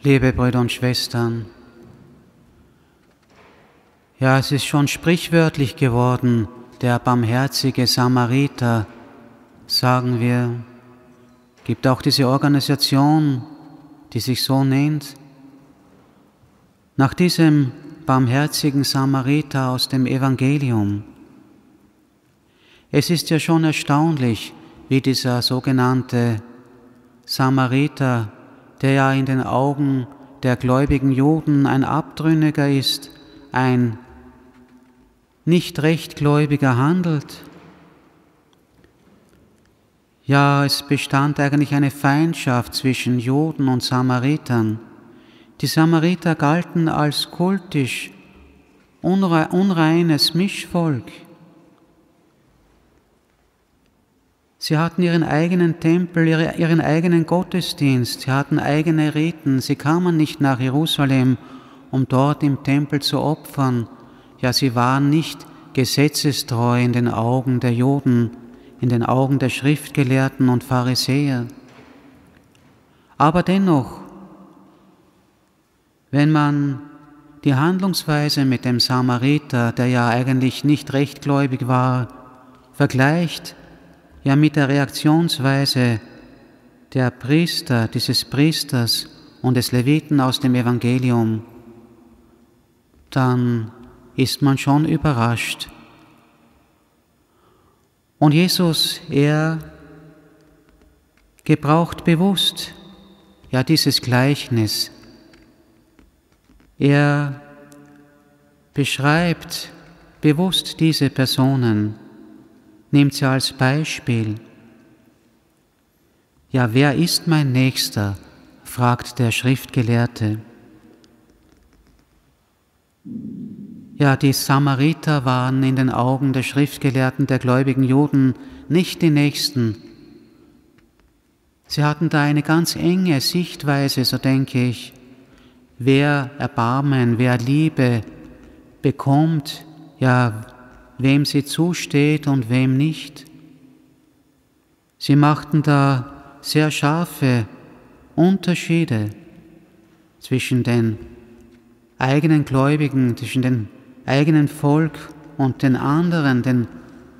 Liebe Brüder und Schwestern, ja, es ist schon sprichwörtlich geworden, der barmherzige Samariter, sagen wir, gibt auch diese Organisation, die sich so nennt, nach diesem barmherzigen Samariter aus dem Evangelium. Es ist ja schon erstaunlich, wie dieser sogenannte Samariter, der ja in den Augen der gläubigen Juden ein Abtrünniger ist, ein nicht rechtgläubiger handelt. Ja, es bestand eigentlich eine Feindschaft zwischen Juden und Samaritern. Die Samariter galten als kultisch, unreines Mischvolk. Sie hatten ihren eigenen Tempel, ihren eigenen Gottesdienst, sie hatten eigene Riten, sie kamen nicht nach Jerusalem, um dort im Tempel zu opfern. Ja, sie waren nicht gesetzestreu in den Augen der Juden, in den Augen der Schriftgelehrten und Pharisäer. Aber dennoch, wenn man die Handlungsweise mit dem Samariter, der ja eigentlich nicht rechtgläubig war, vergleicht, ja mit der Reaktionsweise der Priester, dieses Priesters und des Leviten aus dem Evangelium, dann ist man schon überrascht. Und Jesus, er gebraucht bewusst ja dieses Gleichnis. Er beschreibt bewusst diese Personen nimmt sie als Beispiel. Ja, wer ist mein Nächster? fragt der Schriftgelehrte. Ja, die Samariter waren in den Augen der Schriftgelehrten der gläubigen Juden nicht die Nächsten. Sie hatten da eine ganz enge Sichtweise, so denke ich. Wer Erbarmen, wer Liebe bekommt, ja, wem sie zusteht und wem nicht. Sie machten da sehr scharfe Unterschiede zwischen den eigenen Gläubigen, zwischen dem eigenen Volk und den anderen, den,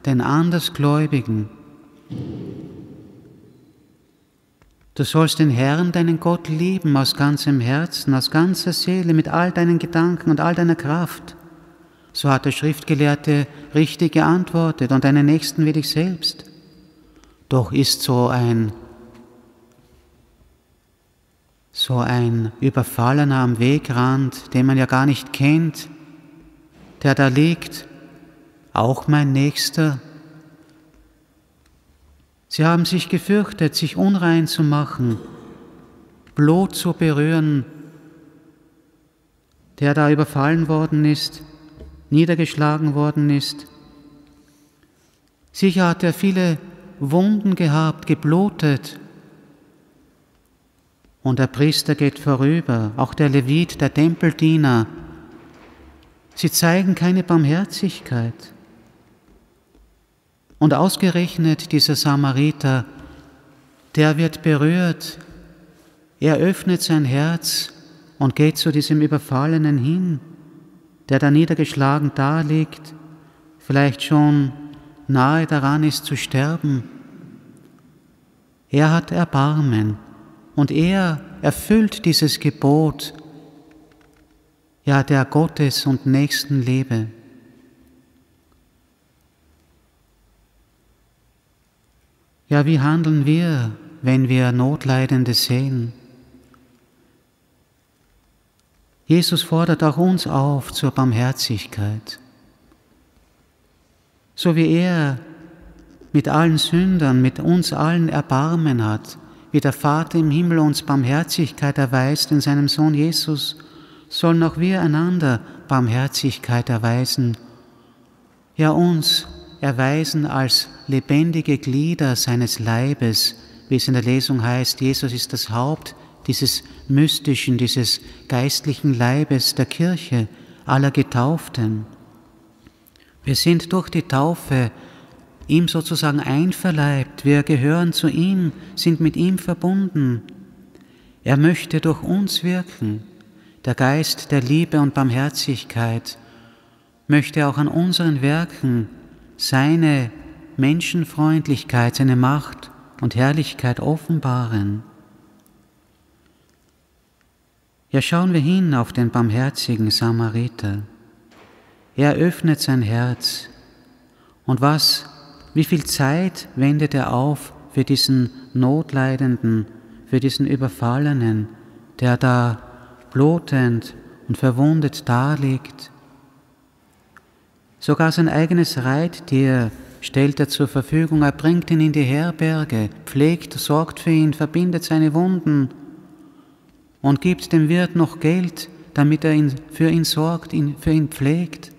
den Andersgläubigen. Du sollst den Herrn, deinen Gott lieben aus ganzem Herzen, aus ganzer Seele, mit all deinen Gedanken und all deiner Kraft. So hat der Schriftgelehrte richtig geantwortet und deinen Nächsten wie dich selbst. Doch ist so ein so ein Überfallener am Wegrand, den man ja gar nicht kennt, der da liegt, auch mein Nächster. Sie haben sich gefürchtet, sich unrein zu machen, Blut zu berühren, der da überfallen worden ist niedergeschlagen worden ist. Sicher hat er viele Wunden gehabt, geblutet. Und der Priester geht vorüber, auch der Levit, der Tempeldiener. Sie zeigen keine Barmherzigkeit. Und ausgerechnet dieser Samariter, der wird berührt, er öffnet sein Herz und geht zu diesem Überfallenen hin der da niedergeschlagen daliegt, vielleicht schon nahe daran ist zu sterben. Er hat Erbarmen und er erfüllt dieses Gebot, ja der Gottes und Nächstenliebe. Ja, wie handeln wir, wenn wir Notleidende sehen? Jesus fordert auch uns auf zur Barmherzigkeit. So wie er mit allen Sündern, mit uns allen Erbarmen hat, wie der Vater im Himmel uns Barmherzigkeit erweist in seinem Sohn Jesus, sollen auch wir einander Barmherzigkeit erweisen, ja uns erweisen als lebendige Glieder seines Leibes, wie es in der Lesung heißt, Jesus ist das Haupt dieses mystischen, dieses geistlichen Leibes der Kirche, aller Getauften. Wir sind durch die Taufe ihm sozusagen einverleibt, wir gehören zu ihm, sind mit ihm verbunden. Er möchte durch uns wirken. Der Geist der Liebe und Barmherzigkeit möchte auch an unseren Werken seine Menschenfreundlichkeit, seine Macht und Herrlichkeit offenbaren. Ja, schauen wir hin auf den barmherzigen Samariter. Er öffnet sein Herz. Und was, wie viel Zeit wendet er auf für diesen Notleidenden, für diesen Überfallenen, der da blutend und verwundet daliegt. Sogar sein eigenes Reittier stellt er zur Verfügung, er bringt ihn in die Herberge, pflegt, sorgt für ihn, verbindet seine Wunden und gibt dem Wirt noch Geld, damit er ihn, für ihn sorgt, ihn, für ihn pflegt.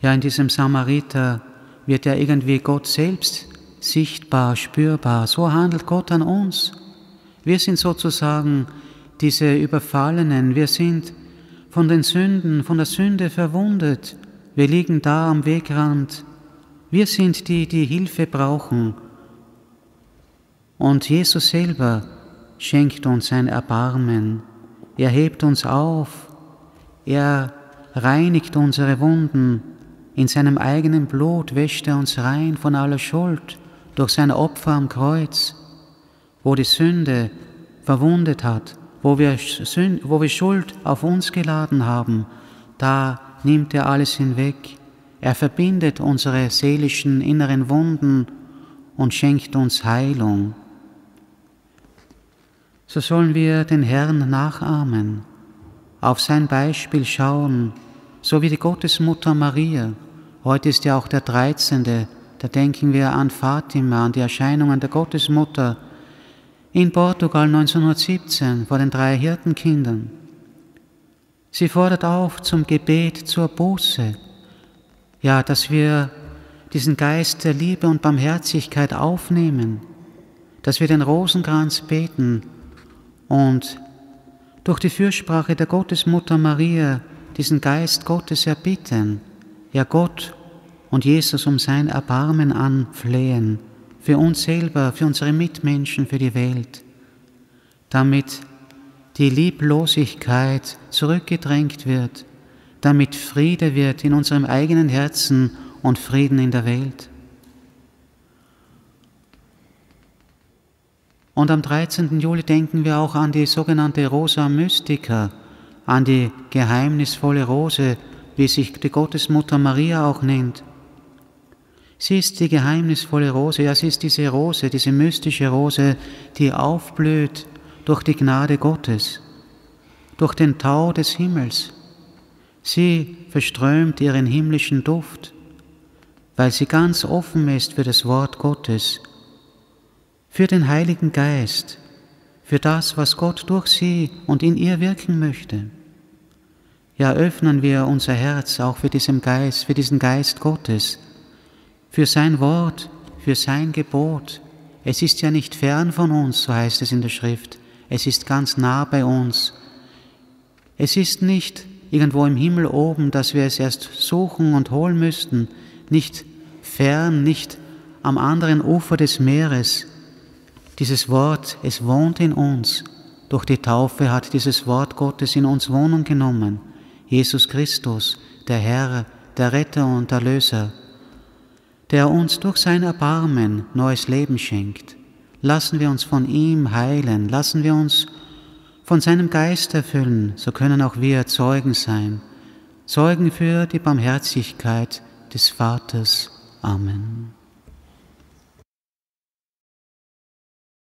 Ja, in diesem Samariter wird ja irgendwie Gott selbst sichtbar, spürbar. So handelt Gott an uns. Wir sind sozusagen diese Überfallenen, wir sind von den Sünden, von der Sünde verwundet. Wir liegen da am Wegrand. Wir sind die, die Hilfe brauchen. Und Jesus selber schenkt uns sein Erbarmen. Er hebt uns auf. Er reinigt unsere Wunden. In seinem eigenen Blut wäscht er uns rein von aller Schuld durch sein Opfer am Kreuz, wo die Sünde verwundet hat, wo wir, Sünd, wo wir Schuld auf uns geladen haben, da nimmt er alles hinweg. Er verbindet unsere seelischen inneren Wunden und schenkt uns Heilung. So sollen wir den Herrn nachahmen, auf sein Beispiel schauen, so wie die Gottesmutter Maria. Heute ist ja auch der 13. Da denken wir an Fatima, an die Erscheinungen der Gottesmutter in Portugal 1917 vor den drei Hirtenkindern. Sie fordert auf zum Gebet, zur Buße, ja, dass wir diesen Geist der Liebe und Barmherzigkeit aufnehmen, dass wir den Rosenkranz beten und durch die Fürsprache der Gottesmutter Maria diesen Geist Gottes erbitten, ja Gott und Jesus um sein Erbarmen anflehen, für uns selber, für unsere Mitmenschen, für die Welt, damit die Lieblosigkeit zurückgedrängt wird, damit Friede wird in unserem eigenen Herzen und Frieden in der Welt. Und am 13. Juli denken wir auch an die sogenannte Rosa Mystica, an die geheimnisvolle Rose, wie sich die Gottesmutter Maria auch nennt. Sie ist die geheimnisvolle Rose, ja, sie ist diese Rose, diese mystische Rose, die aufblüht durch die Gnade Gottes, durch den Tau des Himmels. Sie verströmt ihren himmlischen Duft, weil sie ganz offen ist für das Wort Gottes, für den Heiligen Geist, für das, was Gott durch sie und in ihr wirken möchte. Ja, öffnen wir unser Herz auch für diesen Geist, für diesen Geist Gottes, für sein Wort, für sein Gebot. Es ist ja nicht fern von uns, so heißt es in der Schrift. Es ist ganz nah bei uns. Es ist nicht irgendwo im Himmel oben, dass wir es erst suchen und holen müssten, nicht fern, nicht am anderen Ufer des Meeres. Dieses Wort, es wohnt in uns. Durch die Taufe hat dieses Wort Gottes in uns Wohnung genommen. Jesus Christus, der Herr, der Retter und Erlöser der uns durch sein Erbarmen neues Leben schenkt. Lassen wir uns von ihm heilen, lassen wir uns von seinem Geist erfüllen, so können auch wir Zeugen sein, Zeugen für die Barmherzigkeit des Vaters. Amen.